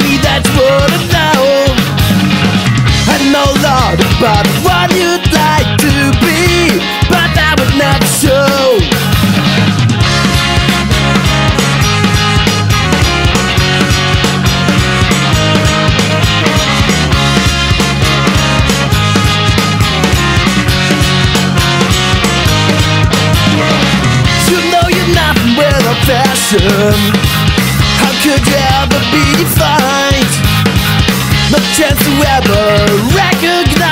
money that's worth now I know Lord about what you'd like to be But I would not show. You know you're nothing passion could ever be defined? No chance to ever recognize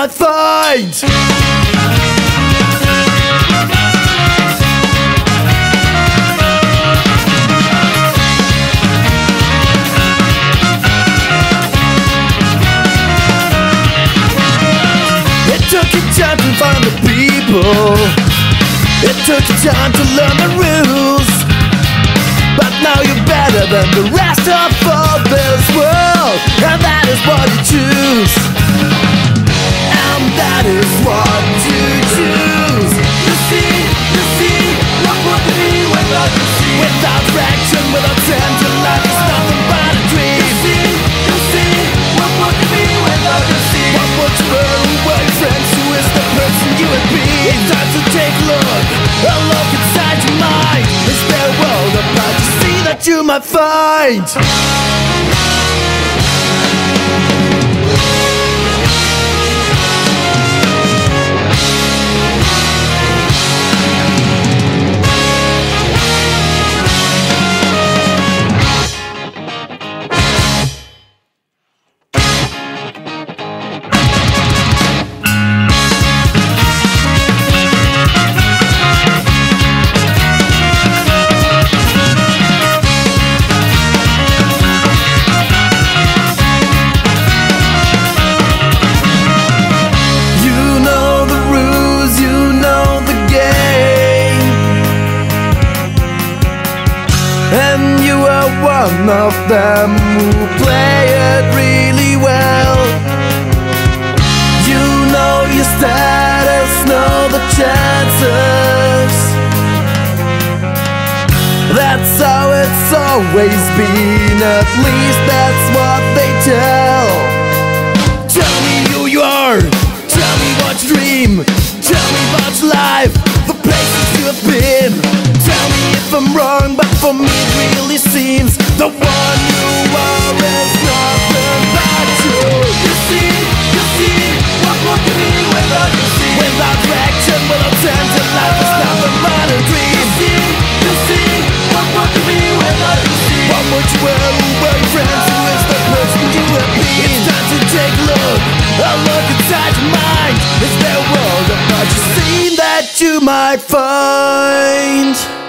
It took you time to find the people. It took you time to learn the rules. But now you're better than the rest of all this world. And that is what you choose. That is what choose. You see, you see, what would be without? Without without nothing but a dream. You see, you see, what would be without you? What would? Who is the person you would be? Time to take a look, a look inside your mind. See that you might find? Are one of them who play it really well. You know your status, know the chances. That's how it's always been, at least that's what they tell. Tell me who you are. Tell me what you dream. Tell me your life, I'm wrong, but for me it really seems the one you are is nothing but true. You see, you see, what would you be without you see? Without direction, without sense, your life is nothing but a dream. You see, you see, what would you be without you see? What would you wear away friends? Who is the person you would be? It's time to take a look, a look inside your mind. Is there a world about you seen that you might find?